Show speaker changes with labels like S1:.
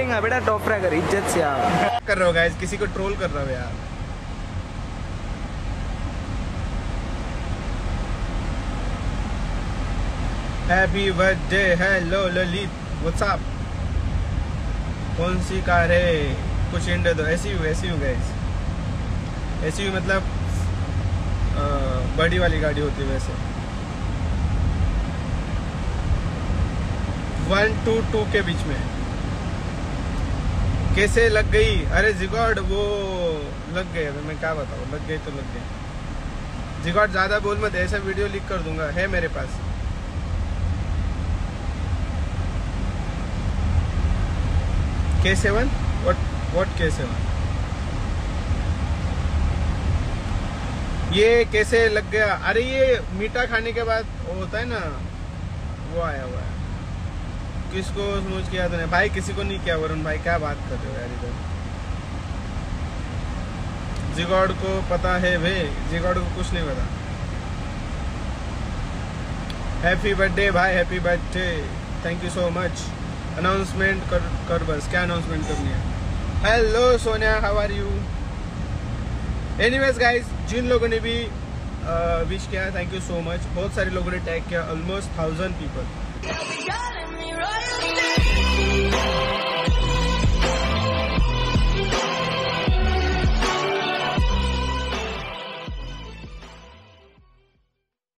S1: रहेगा बेटा, top fragger इज़्ज़त से आओ
S2: कर रहे हो गाइस किसी को ट्रोल कर रहा हो यार। Happy birthday hello Lalit what's up कौन सी कार है? कुछ इंड दो ऐसी हूँ ऐसी हूँ गाइस ऐसी हूँ मतलब बड़ी वाली गाड़ी होती है वैसे। वन टू टू के बीच में। कैसे लग गई? अरे जिगॉड वो लग गए। अभी मैं क्या बताऊँ? लग गई तो लग गई जिगॉड ज़्यादा बोल मत, ऐसा वीडियो लिख कर दूँगा। है मेरे पास। K seven what what K seven ये कैसे लग गया? अरे ये मीठा खाने के बाद होता है ना, वो आया हुआ है। किसको समझ किया तूने? भाई, किसी को नहीं किया, वरुण भाई, क्या बात कर रहे हो यार इधर? जिगॉड को पता है वे, जिगॉड को कुछ नहीं पता। हैप्पी बर्थडे भाई happy birthday thank you so much announcement कर कर बस, क्या अनाउंसमेंट करनी है? Hello Sonia how are you anyways guys जिन लोगों ने भी विश किया थैंक यू सो मच बहुत सारे लोगों ने टैग किया ऑलमोस्ट थाउज़ेंड पीपल.